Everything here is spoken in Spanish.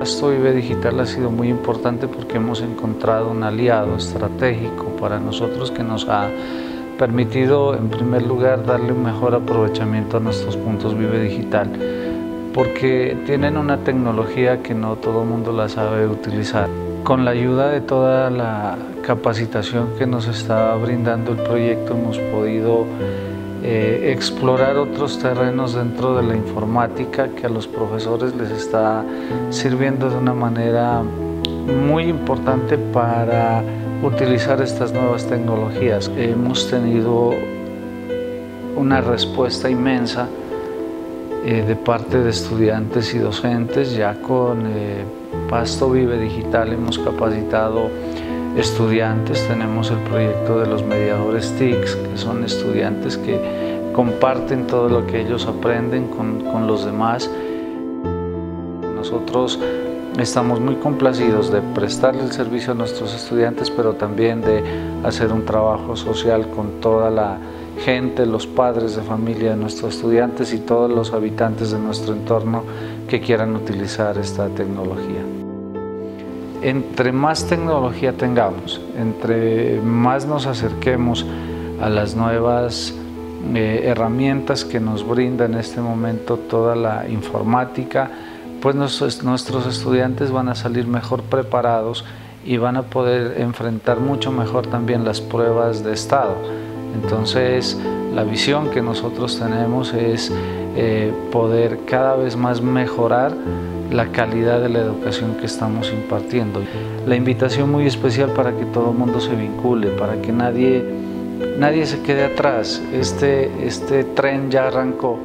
Esto Vive Digital ha sido muy importante porque hemos encontrado un aliado estratégico para nosotros que nos ha permitido en primer lugar darle un mejor aprovechamiento a nuestros puntos Vive Digital porque tienen una tecnología que no todo el mundo la sabe utilizar. Con la ayuda de toda la capacitación que nos está brindando el proyecto hemos podido eh, explorar otros terrenos dentro de la informática que a los profesores les está sirviendo de una manera muy importante para utilizar estas nuevas tecnologías. Hemos tenido una respuesta inmensa eh, de parte de estudiantes y docentes, ya con eh, Pasto Vive Digital hemos capacitado estudiantes, tenemos el proyecto de los mediadores TICS, que son estudiantes que comparten todo lo que ellos aprenden con, con los demás. Nosotros estamos muy complacidos de prestarle el servicio a nuestros estudiantes, pero también de hacer un trabajo social con toda la gente, los padres de familia de nuestros estudiantes y todos los habitantes de nuestro entorno que quieran utilizar esta tecnología entre más tecnología tengamos, entre más nos acerquemos a las nuevas eh, herramientas que nos brinda en este momento toda la informática, pues nuestros, estudiantes van a salir mejor preparados y van a poder enfrentar mucho mejor también las pruebas de estado. Entonces, la visión que nosotros tenemos es eh, poder cada vez más mejorar la calidad de la educación que estamos impartiendo. La invitación muy especial para que todo el mundo se vincule, para que nadie, nadie se quede atrás. Este, este tren ya arrancó